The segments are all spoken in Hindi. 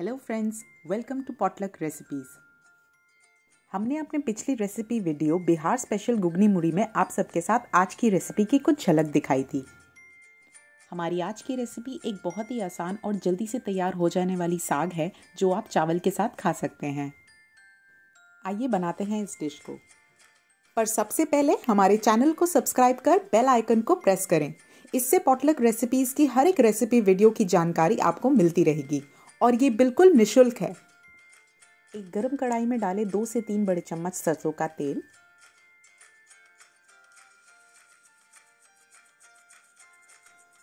Hello friends welcome to potluck recipes हमने अपने पिछली recipe video Bihar special ghugni muri में आप सबके साथ आज की रेसिपी की कुछ झलक दिखाई थी। हमारी आज की रेसिपी एक बहुत ही आसान और जल्दी से तैयार हो जाने वाली साग है, जो आप चावल के साथ खा सकते हैं। आइए बनाते हैं इस डिश को। पर सबसे पहले हमारे चैनल को सब्सक्राइब कर बेल आइकन को प्रेस करें। इससे पॉटलक रेसिपीज़ की हर एक रेसिपी वीडियो की जानकारी आपको मिलती रहेगी। और ये बिल्कुल निशुल्क है। एक गरम कढ़ाई में डालें दो से तीन बड़े चम्मच सरसों का तेल।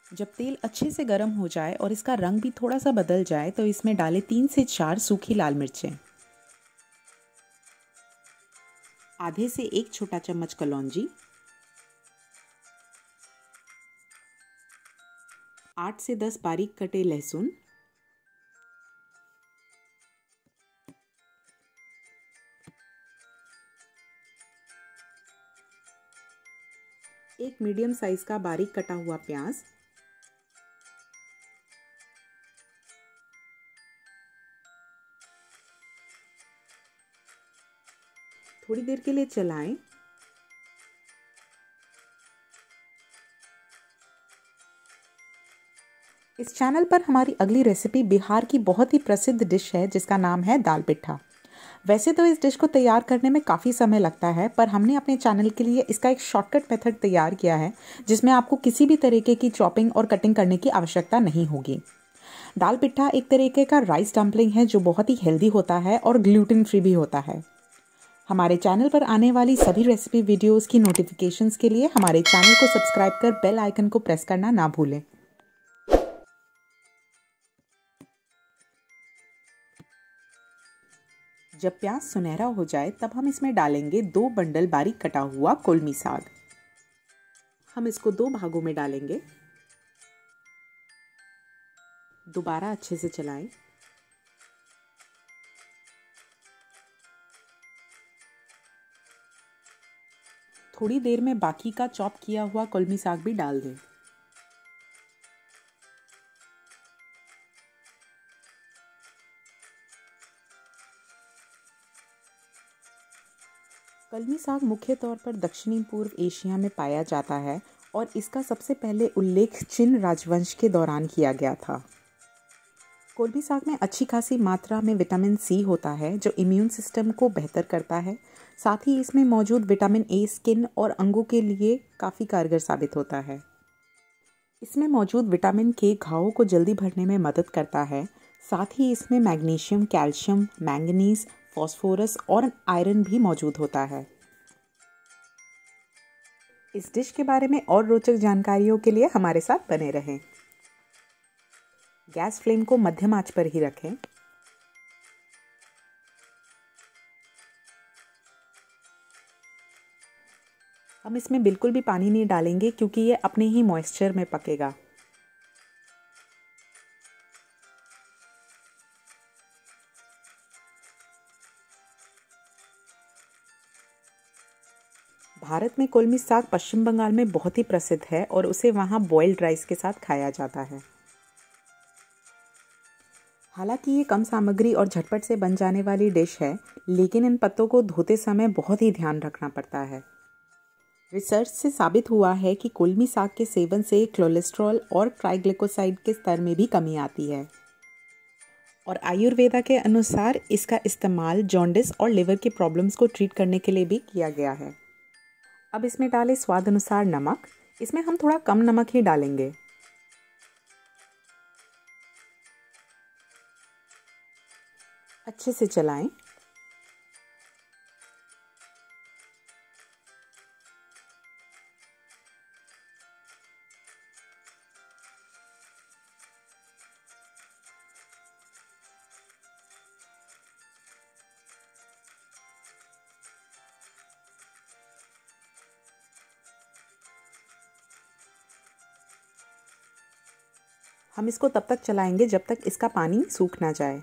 जब तेल अच्छे से गर्म हो जाए और इसका रंग भी थोड़ा सा बदल जाए तो इसमें डालें तीन से चार सूखी लाल मिर्चें। आधे से एक छोटा चम्मच कलौंजी। आठ से दस बारीक कटे लहसुन। एक मीडियम साइज़ का बारीक कटा हुआ प्याज। थोड़ी देर के लिए चलाएँ। इस चैनल पर हमारी अगली रेसिपी बिहार की बहुत ही प्रसिद्ध डिश है, जिसका नाम है दाल पिट्ठा। वैसे तो इस डिश को तैयार करने में काफ़ी समय लगता है, पर हमने अपने चैनल के लिए इसका एक शॉर्टकट मेथड तैयार किया है, जिसमें आपको किसी भी तरीके की चॉपिंग और कटिंग करने की आवश्यकता नहीं होगी। दाल पिट्ठा एक तरीके का राइस डम्पलिंग है, जो बहुत ही हेल्दी होता है और ग्लूटिन फ्री भी होता है। हमारे चैनल पर आने वाली सभी रेसिपी वीडियोस की नोटिफिकेशंस के लिए हमारे चैनल को सब्सक्राइब कर बेल आइकन को प्रेस करना ना भूलें। जब प्याज सुनहरा हो जाए, तब हम इसमें डालेंगे दो बंडल बारीक कटा हुआ कोलमी साग। हम इसको दो भागों में डालेंगे। दोबारा अच्छे से चलाएँ। थोड़ी देर में बाकी का चॉप किया हुआ कोलमी साग भी डाल दें। कलमी साग मुख्य तौर पर दक्षिणी पूर्व एशिया में पाया जाता है और इसका सबसे पहले उल्लेख चिन राजवंश के दौरान किया गया था। कोलमी साग में अच्छी खासी मात्रा में विटामिन सी होता है, जो इम्यून सिस्टम को बेहतर करता है। साथ ही इसमें मौजूद विटामिन ए, स्किन और अंगों के लिए काफ़ी कारगर साबित होता है। इसमें मौजूद विटामिन के घावों को जल्दी भरने में मदद करता है। साथ ही इसमें मैग्नीशियम, कैल्शियम, मैंगनीज फॉस्फोरस और आयरन भी मौजूद होता है। इस डिश के बारे में और रोचक जानकारियों के लिए हमारे साथ बने रहें। गैस फ्लेम को मध्यम आँच पर ही रखें। हम इसमें बिल्कुल भी पानी नहीं डालेंगे क्योंकि ये अपने ही मॉइस्चर में पकेगा। भारत में कोलमी साग पश्चिम बंगाल में बहुत ही प्रसिद्ध है और उसे वहाँ बॉइल्ड राइस के साथ खाया जाता है। हालाँकि ये कम सामग्री और झटपट से बन जाने वाली डिश है, लेकिन इन पत्तों को धोते समय बहुत ही ध्यान रखना पड़ता है। रिसर्च से साबित हुआ है कि कोलमी साग के सेवन से कोलेस्ट्रॉल और ट्राइग्लिकोसाइड के स्तर में भी कमी आती है। और आयुर्वेदा के अनुसार इसका इस्तेमाल जॉन्डिस और लिवर के प्रॉब्लम्स को ट्रीट करने के लिए भी किया गया है। अब इसमें डालें स्वाद अनुसार नमक। इसमें हम थोड़ा कम नमक ही डालेंगे। अच्छे से चलाएँ हम इसको तब तक चलाएँगे जब तक इसका पानी सूख ना जाए।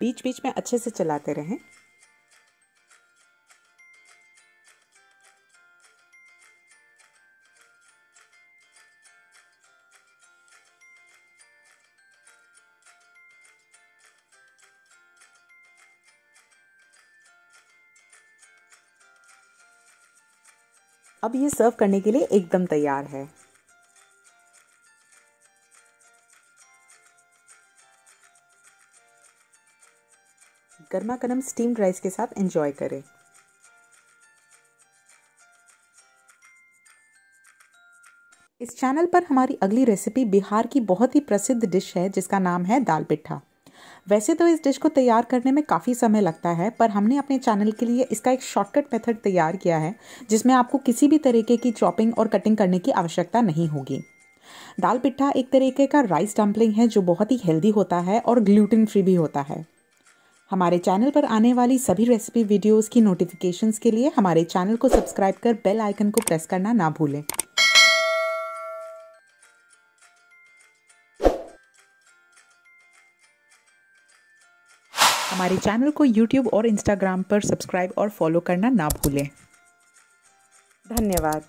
बीच बीच में अच्छे से चलाते रहें। अब ये सर्व करने के लिए एकदम तैयार है। गर्मा गर्म स्टीम्ड राइस के साथ एंजॉय करें। इस चैनल पर हमारी अगली रेसिपी बिहार की बहुत ही प्रसिद्ध डिश है, जिसका नाम है दाल पिट्ठा वैसे तो इस डिश को तैयार करने में काफ़ी समय लगता है, पर हमने अपने चैनल के लिए इसका एक शॉर्टकट मेथड तैयार किया है, जिसमें आपको किसी भी तरीके की चॉपिंग और कटिंग करने की आवश्यकता नहीं होगी। दाल पिट्ठा एक तरीके का राइस डम्पलिंग है, जो बहुत ही हेल्दी होता है और ग्लूटिन फ्री भी होता है। हमारे चैनल पर आने वाली सभी रेसिपी वीडियोस की नोटिफिकेशंस के लिए हमारे चैनल को सब्सक्राइब कर बेल आइकन को प्रेस करना ना भूलें। हमारे चैनल को यूट्यूब और इंस्टाग्राम पर सब्सक्राइब और फॉलो करना ना भूलें। धन्यवाद।